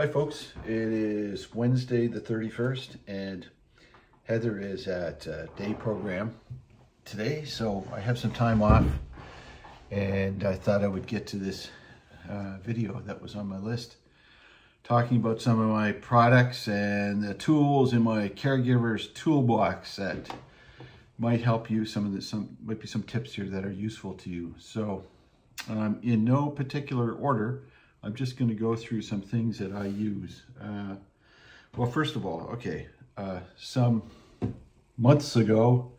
Hi folks, it is Wednesday the 31st and Heather is at a day program today so I have some time off and I thought I would get to this uh, video that was on my list talking about some of my products and the tools in my caregiver's toolbox that might help you some of the some might be some tips here that are useful to you. So um, in no particular order I'm just going to go through some things that I use. Uh, well, first of all, okay, uh, some months ago,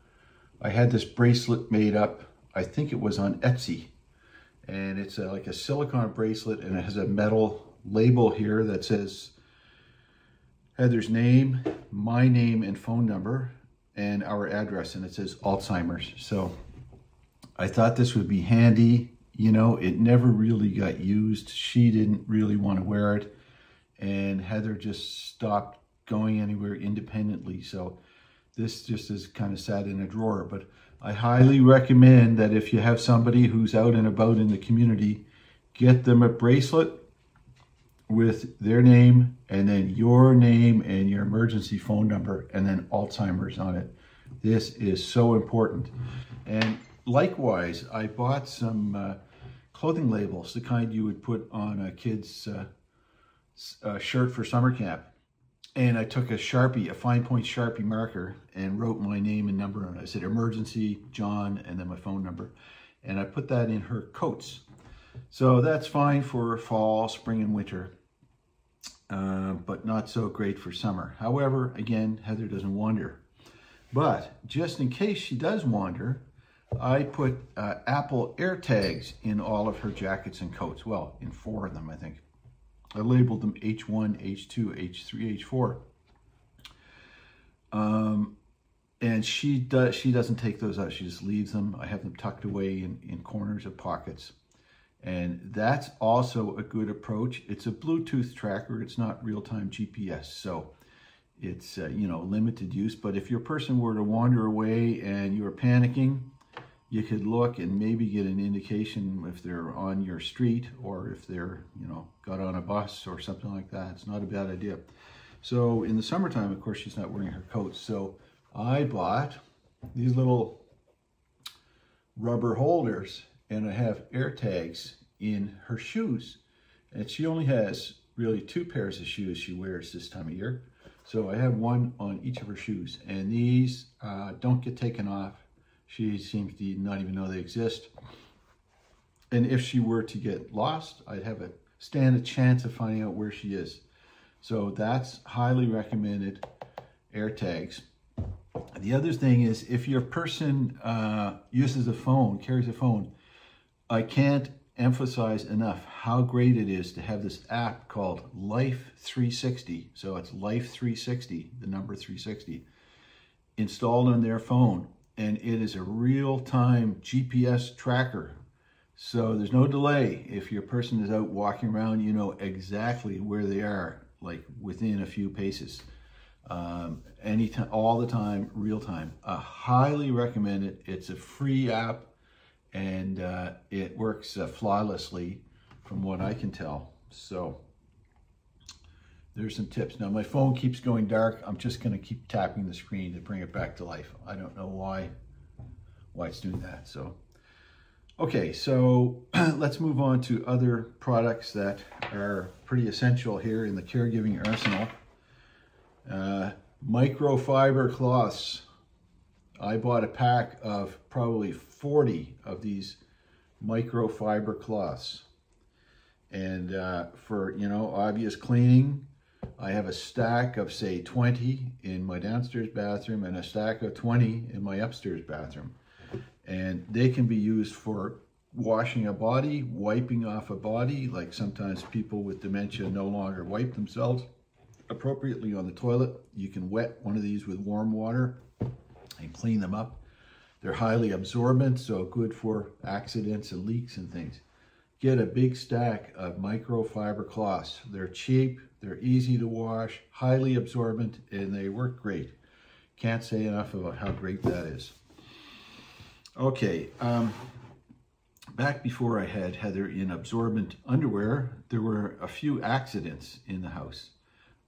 I had this bracelet made up. I think it was on Etsy. And it's a, like a silicone bracelet and it has a metal label here that says Heather's name, my name and phone number, and our address. And it says Alzheimer's. So I thought this would be handy you know, it never really got used. She didn't really want to wear it. And Heather just stopped going anywhere independently. So this just is kind of sat in a drawer. But I highly recommend that if you have somebody who's out and about in the community, get them a bracelet with their name and then your name and your emergency phone number and then Alzheimer's on it. This is so important. And likewise, I bought some uh, clothing labels, the kind you would put on a kid's uh, uh, shirt for summer camp. And I took a Sharpie, a fine point Sharpie marker, and wrote my name and number on it. I said emergency, John, and then my phone number. And I put that in her coats. So that's fine for fall, spring, and winter, uh, but not so great for summer. However, again, Heather doesn't wander. But just in case she does wander, I put uh, Apple AirTags in all of her jackets and coats. Well, in four of them, I think. I labeled them H1, H2, H3, H4. Um, and she does she doesn't take those out. She just leaves them. I have them tucked away in, in corners of pockets. And that's also a good approach. It's a Bluetooth tracker. It's not real-time GPS. So it's, uh, you know, limited use. But if your person were to wander away and you're panicking, you could look and maybe get an indication if they're on your street or if they're, you know, got on a bus or something like that. It's not a bad idea. So in the summertime, of course, she's not wearing her coat. So I bought these little rubber holders and I have air tags in her shoes. And she only has really two pairs of shoes she wears this time of year. So I have one on each of her shoes. And these uh, don't get taken off she seems to not even know they exist. And if she were to get lost, I'd have a stand a chance of finding out where she is. So that's highly recommended air tags. The other thing is if your person uh, uses a phone, carries a phone, I can't emphasize enough how great it is to have this app called Life 360. So it's Life 360, the number 360, installed on their phone and it is a real-time GPS tracker. So there's no delay. If your person is out walking around, you know exactly where they are, like within a few paces. Um, anytime, all the time, real time. I highly recommend it. It's a free app and uh, it works uh, flawlessly from what I can tell. So there's some tips. Now my phone keeps going dark. I'm just gonna keep tapping the screen to bring it back to life. I don't know why, why it's doing that. So, okay, so let's move on to other products that are pretty essential here in the caregiving arsenal. Uh, microfiber cloths. I bought a pack of probably 40 of these microfiber cloths. And uh, for, you know, obvious cleaning, I have a stack of say 20 in my downstairs bathroom and a stack of 20 in my upstairs bathroom. And they can be used for washing a body, wiping off a body, like sometimes people with dementia no longer wipe themselves appropriately on the toilet. You can wet one of these with warm water and clean them up. They're highly absorbent, so good for accidents and leaks and things. Get a big stack of microfiber cloths. They're cheap, they're easy to wash, highly absorbent, and they work great. Can't say enough about how great that is. Okay, um, back before I had Heather in absorbent underwear, there were a few accidents in the house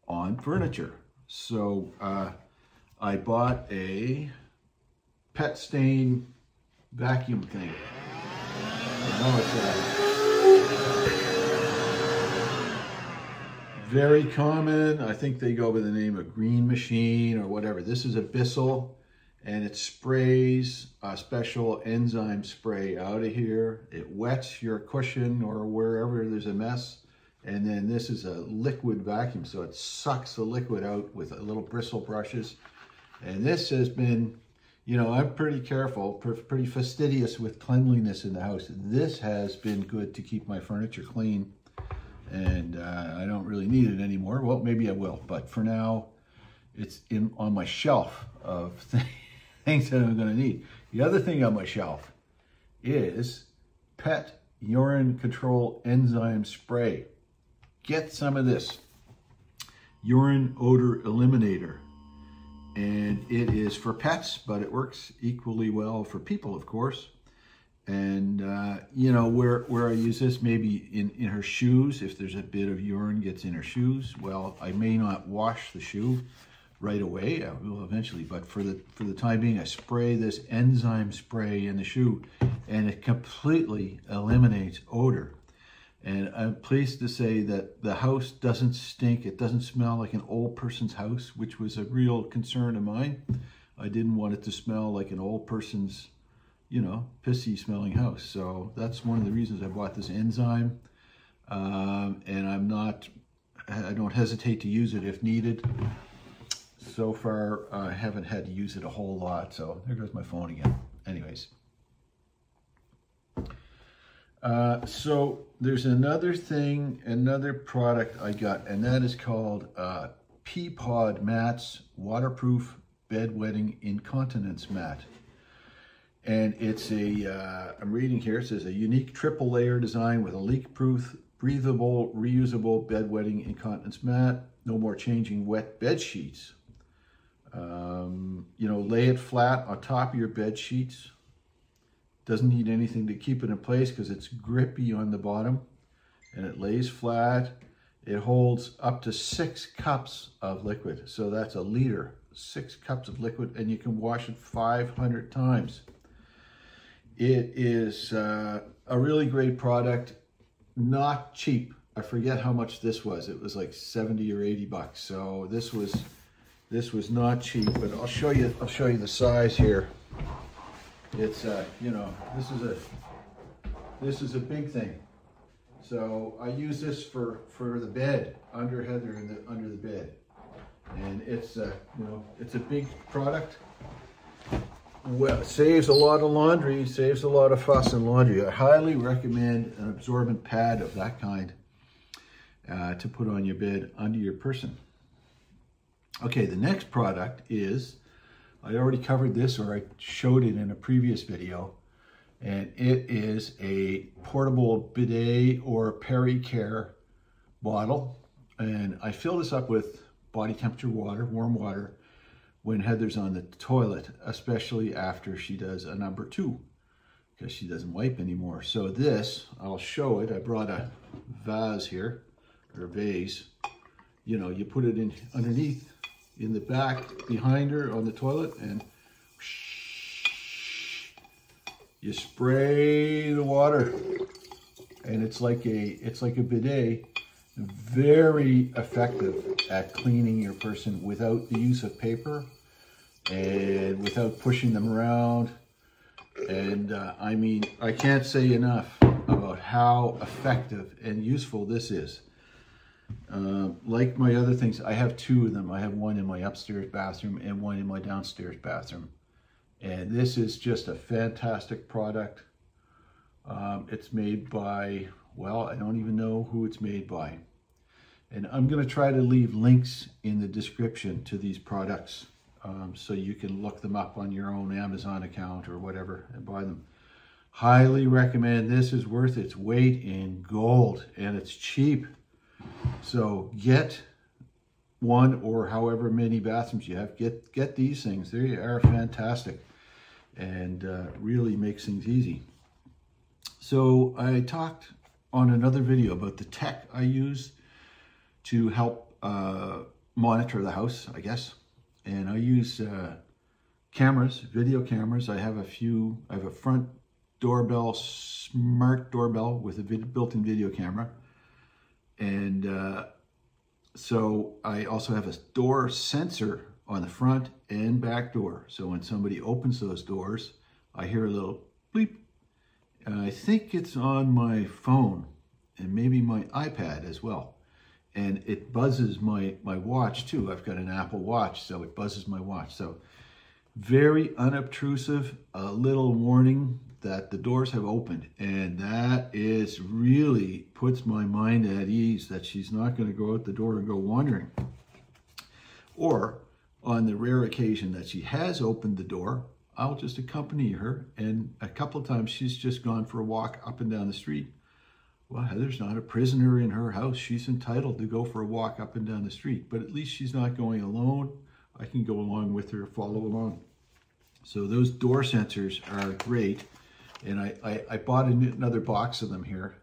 on furniture. So uh, I bought a pet stain vacuum thing. it's very common. I think they go by the name of Green Machine or whatever. This is a Bissell and it sprays a special enzyme spray out of here. It wets your cushion or wherever there's a mess. And then this is a liquid vacuum, so it sucks the liquid out with a little bristle brushes. And this has been, you know, I'm pretty careful, pretty fastidious with cleanliness in the house. This has been good to keep my furniture clean. And uh, really need it anymore. Well, maybe I will, but for now, it's in on my shelf of things that I'm going to need. The other thing on my shelf is pet urine control enzyme spray. Get some of this urine odor eliminator. And it is for pets, but it works equally well for people, of course. And, uh, you know, where, where I use this, maybe in, in her shoes, if there's a bit of urine gets in her shoes, well, I may not wash the shoe right away. I will eventually, but for the for the time being, I spray this enzyme spray in the shoe, and it completely eliminates odor. And I'm pleased to say that the house doesn't stink. It doesn't smell like an old person's house, which was a real concern of mine. I didn't want it to smell like an old person's, you know, pissy smelling house. So that's one of the reasons I bought this enzyme. Um, and I'm not, I don't hesitate to use it if needed so far I haven't had to use it a whole lot. So there goes my phone again. Anyways. Uh, so there's another thing, another product I got, and that is called uh, Peapod Mats Waterproof Bedwetting Incontinence Mat. And it's a, uh, I'm reading here, it says a unique triple layer design with a leak-proof, breathable, reusable bedwetting incontinence mat. No more changing wet bed sheets. Um, you know, lay it flat on top of your bed sheets. Doesn't need anything to keep it in place because it's grippy on the bottom and it lays flat. It holds up to six cups of liquid. So that's a liter, six cups of liquid, and you can wash it 500 times. It is uh, a really great product, not cheap. I forget how much this was. It was like 70 or 80 bucks. So this was this was not cheap, but I'll show you. I'll show you the size here. It's uh, you know, this is a this is a big thing. So I use this for for the bed under Heather in the under the bed, and it's uh, you know, it's a big product. Well, saves a lot of laundry, saves a lot of fuss and laundry. I highly recommend an absorbent pad of that kind uh, to put on your bed under your person. Okay, the next product is, I already covered this or I showed it in a previous video, and it is a portable bidet or PeriCare bottle. And I fill this up with body temperature water, warm water, when Heather's on the toilet, especially after she does a number two, because she doesn't wipe anymore. So this, I'll show it. I brought a vase here, or vase. You know, you put it in underneath in the back behind her on the toilet and you spray the water and it's like a it's like a bidet very effective at cleaning your person without the use of paper and without pushing them around and uh, I mean I can't say enough about how effective and useful this is uh, like my other things, I have two of them. I have one in my upstairs bathroom and one in my downstairs bathroom. And this is just a fantastic product. Um, it's made by, well, I don't even know who it's made by. And I'm going to try to leave links in the description to these products um, so you can look them up on your own Amazon account or whatever and buy them. Highly recommend. This is worth its weight in gold and it's cheap. So get one or however many bathrooms you have, get, get these things. They are fantastic and uh, really makes things easy. So I talked on another video about the tech I use to help uh, monitor the house, I guess. And I use uh, cameras, video cameras. I have a few, I have a front doorbell, smart doorbell with a built-in video camera. And uh, so I also have a door sensor on the front and back door. So when somebody opens those doors, I hear a little bleep. Uh, I think it's on my phone and maybe my iPad as well. And it buzzes my, my watch too. I've got an Apple Watch, so it buzzes my watch. So very unobtrusive, a little warning that the doors have opened. And that is really puts my mind at ease that she's not going to go out the door and go wandering. Or on the rare occasion that she has opened the door, I'll just accompany her. And a couple times she's just gone for a walk up and down the street. Well, Heather's not a prisoner in her house. She's entitled to go for a walk up and down the street, but at least she's not going alone. I can go along with her, follow along. So those door sensors are great. And I, I, I bought another box of them here.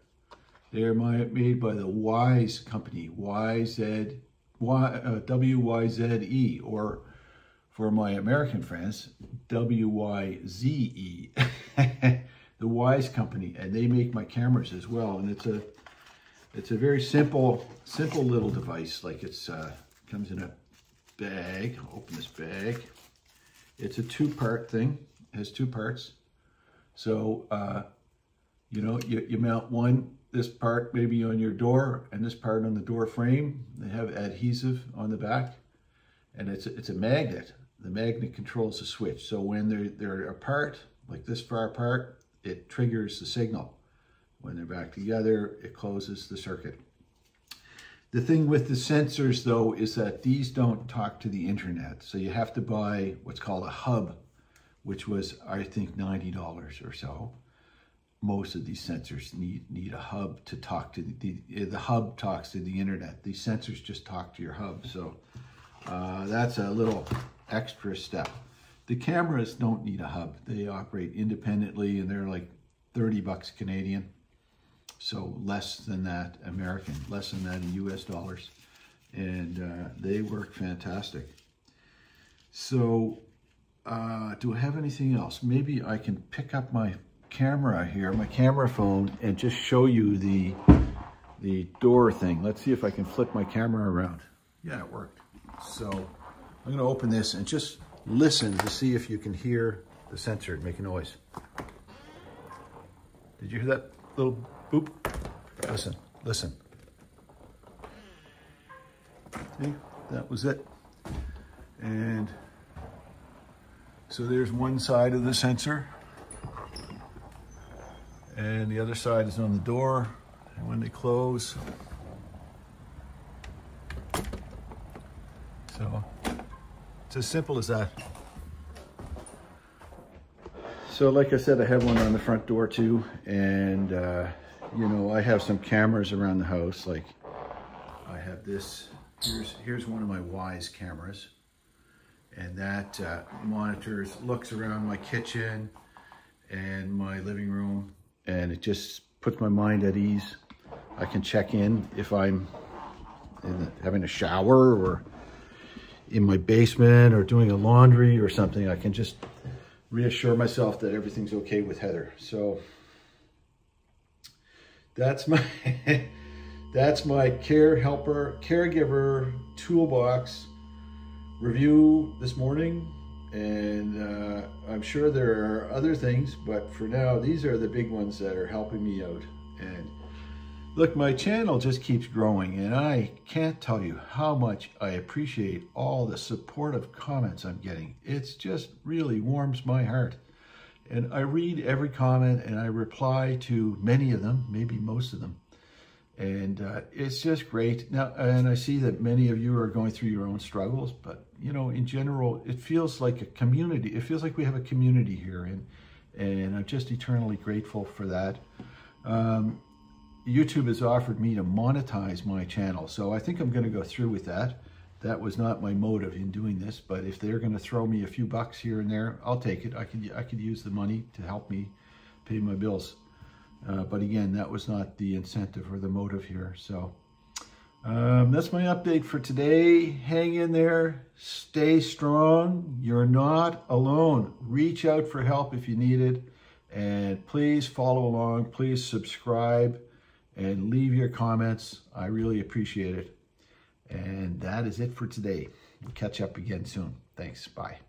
They're my, made by the Wyze company, YZ, y, uh, W-Y-Z-E, or for my American friends, W-Y-Z-E, the Wyze company, and they make my cameras as well. And it's a, it's a very simple, simple little device. Like it's uh, comes in a bag. I'll open this bag. It's a two-part thing. It has two parts. So, uh, you know, you, you mount one, this part maybe on your door and this part on the door frame. They have adhesive on the back and it's it's a magnet. The magnet controls the switch. So when they're, they're apart, like this far apart, it triggers the signal. When they're back together, it closes the circuit. The thing with the sensors though is that these don't talk to the internet. So you have to buy what's called a hub, which was I think $90 or so. Most of these sensors need, need a hub to talk to the, the, the hub talks to the internet. These sensors just talk to your hub. So uh, that's a little extra step. The cameras don't need a hub. They operate independently and they're like 30 bucks Canadian. So less than that American, less than that in US dollars. And uh, they work fantastic. So uh, do I have anything else? Maybe I can pick up my camera here, my camera phone, and just show you the, the door thing. Let's see if I can flip my camera around. Yeah, it worked. So I'm gonna open this and just listen to see if you can hear the sensor make a noise. Did you hear that little boop? Listen, listen. See, that was it. And so there's one side of the sensor and the other side is on the door. And when they close, so it's as simple as that. So like I said, I have one on the front door too. And, uh, you know, I have some cameras around the house. Like I have this, here's, here's one of my Wyze cameras. And that uh, monitors, looks around my kitchen and my living room. And it just puts my mind at ease. I can check in if I'm in the, having a shower or in my basement or doing a laundry or something, I can just reassure myself that everything's okay with Heather. So that's my that's my care helper caregiver toolbox review this morning and uh, I'm sure there are other things but for now these are the big ones that are helping me out and Look, my channel just keeps growing and I can't tell you how much I appreciate all the supportive comments I'm getting. It's just really warms my heart. And I read every comment and I reply to many of them, maybe most of them. And uh, it's just great. Now, and I see that many of you are going through your own struggles, but you know, in general, it feels like a community. It feels like we have a community here and, and I'm just eternally grateful for that. Um, YouTube has offered me to monetize my channel. So I think I'm going to go through with that. That was not my motive in doing this, but if they're going to throw me a few bucks here and there, I'll take it. I could I could use the money to help me pay my bills. Uh, but again, that was not the incentive or the motive here. So um, that's my update for today. Hang in there. Stay strong. You're not alone. Reach out for help if you need it. And please follow along. Please subscribe and leave your comments. I really appreciate it. And that is it for today. We'll catch up again soon. Thanks. Bye.